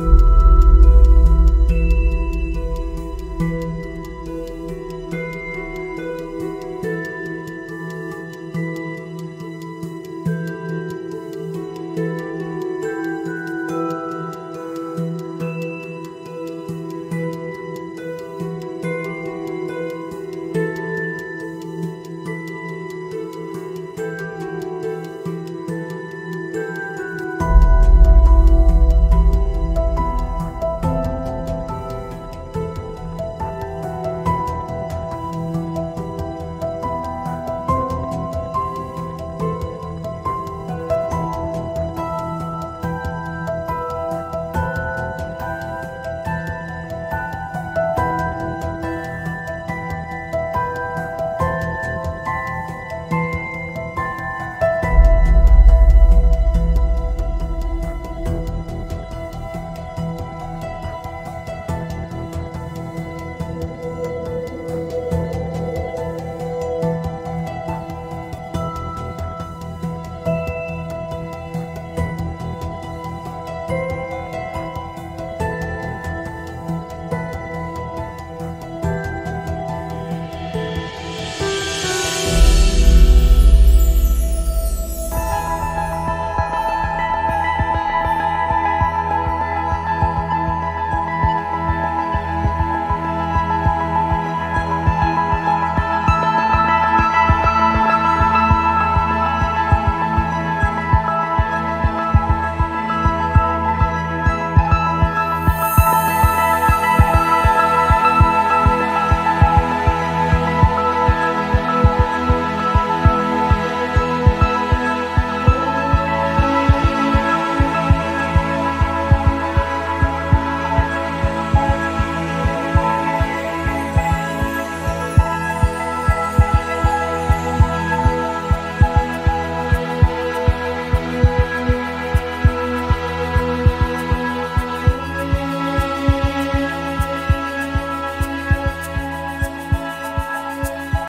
Música